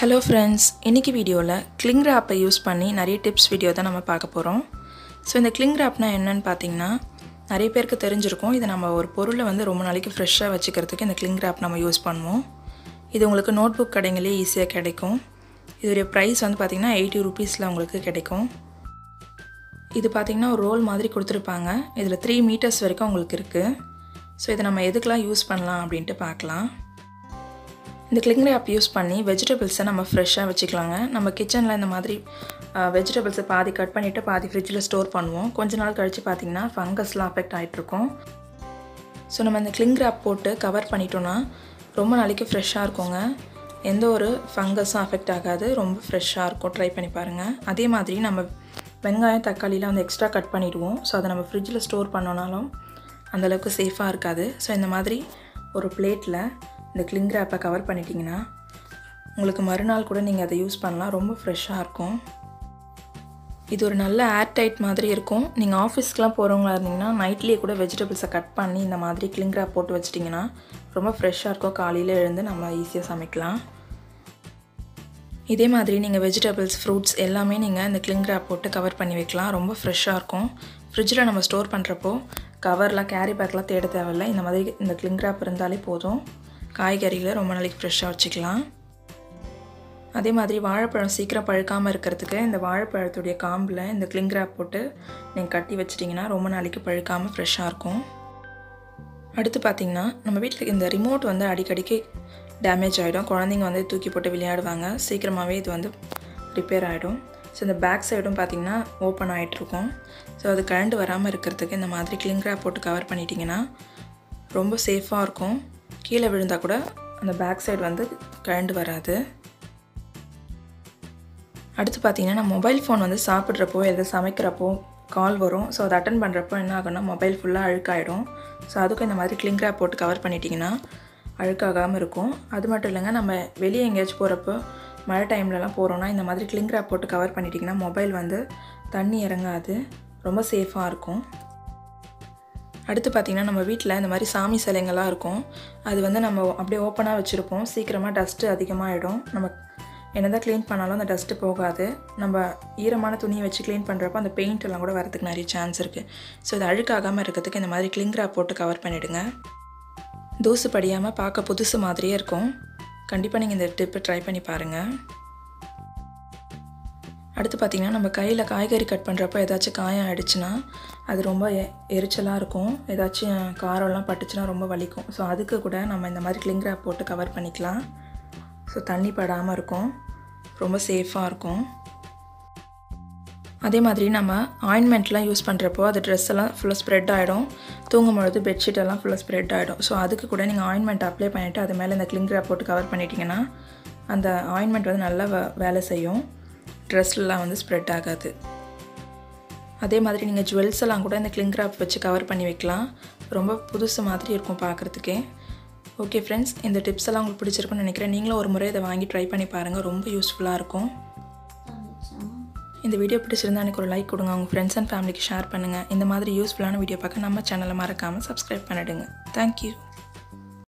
Hello friends இன்றைக்கி வீடியோவில் கிளிங் ஆப்பை யூஸ் பண்ணி நிறைய டிப்ஸ் வீடியோ தான் நம்ம பார்க்க போகிறோம் ஸோ இந்த கிளிங் ஆப்னா என்னென்னு பார்த்தீங்கன்னா நிறைய பேருக்கு தெரிஞ்சிருக்கும். இதை நம்ம ஒரு பொருளை வந்து ரொம்ப நாளைக்கு ஃப்ரெஷ்ஷாக வச்சுக்கிறதுக்கு இந்த கிளிங் ஆப் நம்ம யூஸ் பண்ணுவோம். இது உங்களுக்கு நோட் புக் கடைங்களே ஈஸியாக கிடைக்கும். இதோடைய ப்ரைஸ் வந்து பார்த்திங்கன்னா எயிட்டி ருபீஸில் உங்களுக்கு கிடைக்கும். இது பார்த்திங்கன்னா ஒரு ரோல் மாதிரி கொடுத்துருப்பாங்க. இதில் த்ரீ மீட்டர்ஸ் வரைக்கும் உங்களுக்கு இருக்குது ஸோ இதை நம்ம எதுக்கெலாம் யூஸ் பண்ணலாம் அப்படின்ட்டு பார்க்கலாம். இந்த கிளிங்கர் ஆப் யூஸ் பண்ணி வெஜிடபிள்ஸை நம்ம ஃப்ரெஷ்ஷாக வச்சுக்கலாங்க. நம்ம கிச்சனில் இந்த மாதிரி வெஜிடபிள்ஸை பாதி கட் பண்ணிவிட்டு பாதி ஃப்ரிட்ஜில் ஸ்டோர் பண்ணுவோம். கொஞ்ச நாள் கழித்து பார்த்திங்கன்னா ஃபங்கஸ்லாம் அஃபெக்ட் ஆகிட்ருக்கும் ஸோ நம்ம இந்த கிளிங்கர் ஆப் போட்டு கவர் பண்ணிட்டோன்னா ரொம்ப நாளைக்கு ஃப்ரெஷ்ஷாக இருக்குங்க. எந்த ஒரு ஃபங்கஸும் அஃபெக்ட் ஆகாது. ரொம்ப ஃப்ரெஷ்ஷாக இருக்கும். ட்ரை பண்ணி பாருங்கள் அதே மாதிரி நம்ம வெங்காயம் தக்காளிலாம் வந்து எக்ஸ்ட்ரா கட் பண்ணிவிடுவோம் ஸோ அதை நம்ம ஃப்ரிட்ஜில் ஸ்டோர் பண்ணோனாலும் அந்தளவுக்கு சேஃபாக இருக்காது. ஸோ இந்த மாதிரி ஒரு பிளேட்டில் இந்த கிளிங் ஆப்பை கவர் பண்ணிட்டீங்கன்னா உங்களுக்கு மறுநாள் கூட நீங்கள் அதை யூஸ் பண்ணலாம். ரொம்ப ஃப்ரெஷ்ஷாக இருக்கும். இது ஒரு நல்ல ஏர் டைட் மாதிரி இருக்கும். நீங்கள் ஆஃபீஸ்க்கெலாம் போகிறவங்களா இருந்தீங்கன்னா நைட்லேயே கூட வெஜிடபிள்ஸை கட் பண்ணி இந்த மாதிரி கிளிங்கர் ஆப் போட்டு வச்சிட்டிங்கன்னா ரொம்ப ஃப்ரெஷ்ஷாக இருக்கும். காலையில் எழுந்து நம்ம ஈஸியாக சமைக்கலாம். இதே மாதிரி நீங்கள் வெஜிடபிள்ஸ் ஃப்ரூட்ஸ் எல்லாமே நீங்கள் இந்த கிளிங்கர் ஆப் போட்டு கவர் பண்ணி வைக்கலாம். ரொம்ப ஃப்ரெஷ்ஷாக இருக்கும். ஃப்ரிட்ஜில் நம்ம ஸ்டோர் பண்ணுறப்போ கவர்லாம் கேரி பேக்லாம் தேட தேவையில்லை. இந்த மாதிரி இந்த கிளிங்கர் ஆப் இருந்தாலே போதும். காய்கறிகளை ரொம்ப நாளைக்கு ஃப்ரெஷ்ஷாக வச்சுக்கலாம். அதே மாதிரி வாழைப்பழம் சீக்கிரம் பழுக்காமல் இருக்கிறதுக்கு இந்த வாழைப்பழத்துடைய காம்பில் இந்த கிளிங்கராப் போட்டு நீங்கள் கட்டி வச்சிட்டிங்கன்னா ரொம்ப நாளைக்கு பழுக்காமல் ஃப்ரெஷ்ஷாக இருக்கும். அடுத்து பார்த்திங்கன்னா நம்ம வீட்டில் இந்த ரிமோட் வந்து அடிக்கடிக்கு டேமேஜ் ஆகிடும் குழந்தைங்க வந்து தூக்கி போட்டு விளையாடுவாங்க. சீக்கிரமாகவே இது வந்து ரிப்பேர் ஆகிடும் ஸோ இந்த பேக் சைடும் பார்த்திங்கன்னா ஓப்பன் ஆகிட்ருக்கும் ஸோ அது கரண்ட் வராமல் இருக்கிறதுக்கு இந்த மாதிரி கிளிங்கராப் போட்டு கவர் பண்ணிட்டிங்கன்னா ரொம்ப சேஃபாக இருக்கும். கீழே விழுந்தால் கூட அந்த பேக் சைடு வந்து கழண்டு வராது. அடுத்து பார்த்தீங்கன்னா நம்ம மொபைல் ஃபோன் வந்து சாப்பிட்றப்போ எதாவது சமைக்கிறப்போ கால் வரும். ஸோ அதை அட்டன் பண்ணுறப்போ என்ன ஆகும்னா மொபைல் ஃபுல்லாக அழுக்காயிடும். ஸோ அதுக்கும் இந்த மாதிரி கிளிங்கராக போட்டு கவர் பண்ணிட்டிங்கன்னா அழுக்காகாமல் இருக்கும். அது மட்டும் இல்லைங்க நம்ம வெளியே எங்கேயாச்சும் போகிறப்போ மழை டைம்லலாம் போகிறோன்னா இந்த மாதிரி கிளிங்கராக போட்டு கவர் பண்ணிட்டிங்கன்னா மொபைல் வந்து தண்ணி இறங்காது. ரொம்ப சேஃபாக இருக்கும். அடுத்து பார்த்திங்கன்னா நம்ம வீட்டில் இந்த மாதிரி சாமி சிலைங்கள்லாம் இருக்கும். அது வந்து நம்ம அப்படியே ஓப்பனாக வச்சுருப்போம். சீக்கிரமாக டஸ்ட்டு அதிகமாகிடும் நம்ம என்ன தான் க்ளீன் பண்ணாலும் அந்த டஸ்ட்டு போகாது. நம்ம ஈரமான துணியை வச்சு க்ளீன் பண்ணுறப்போ அந்த பெயிண்ட் எல்லாம் கூட வரதுக்கு நிறைய சான்ஸ் இருக்குது ஸோ இது அழுக்காகாமல் இருக்கிறதுக்கு இந்த மாதிரி கிளிங்கரா போட்டு கவர் பண்ணிவிடுங்க தூசு படியாமல் பார்க்க புதுசு மாதிரியே இருக்கும். கண்டிப்பாக நீங்கள் இந்த டிப்பை ட்ரை பண்ணி பாருங்கள் அடுத்து பார்த்திங்கன்னா நம்ம கையில் காய்கறி கட் பண்ணுறப்போ ஏதாச்சும் காயம் ஆகிடுச்சுன்னா அது ரொம்ப எரிச்சலாக இருக்கும். ஏதாச்சும் காரம்லாம் பட்டுச்சுன்னா ரொம்ப வலிக்கும். ஸோ அதுக்கு கூட நம்ம இந்த மாதிரி கிளிங்கரா போட்டு கவர் பண்ணிக்கலாம். ஸோ தண்ணி படாமல் இருக்கும். ரொம்ப சேஃபாக இருக்கும். அதே மாதிரி நம்ம ஆயின்மெண்ட்லாம் யூஸ் பண்ணுறப்போ அது ட்ரெஸ் எல்லாம் ஃபுல்லாக ஸ்ப்ரெட் ஆகிடும் தூங்கும் பொழுது பெட்ஷீட் எல்லாம் ஃபுல்லாக ஸ்ப்ரெட் ஆகிடும் ஸோ அதுக்கு கூட நீங்கள் ஆயின்மெண்ட் அப்ளை பண்ணிவிட்டு அது மேலே இந்த கிளிங்கரா போட்டு கவர் பண்ணிட்டீங்கன்னா அந்த ஆயின்மெண்ட் வந்து நல்லா வேலை செய்யும். ட்ரெஸ்லாம் வந்து ஸ்ப்ரெட் ஆகாது. அதே மாதிரி நீங்கள் ஜுவல்ஸ் எல்லாம் கூட இந்த கிளிங்கராப் வச்சு கவர் பண்ணி வைக்கலாம். ரொம்ப புதுசு மாதிரி இருக்கும் பார்க்குறதுக்கே. ஓகே ஃப்ரெண்ட்ஸ் இந்த டிப்ஸ் எல்லாம் உங்களுக்கு பிடிச்சிருக்குன்னு நினைக்கிறேன். நீங்களும் ஒரு முறை இதை வாங்கி ட்ரை பண்ணி பாருங்கள் ரொம்ப யூஸ்ஃபுல்லாக இருக்கும். இந்த வீடியோ பிடிச்சிருந்தா எனக்கு ஒரு லைக் கொடுங்க. உங்கள் ஃப்ரெண்ட்ஸ் அண்ட் ஃபேமிலிக்கு ஷேர் பண்ணுங்கள் இந்த மாதிரி யூஸ்ஃபுல்லான வீடியோ பார்க்க நம்ம சேனலை மறக்காமல் சப்ஸ்கிரைப் பண்ணிடுங்க. தேங்க்யூ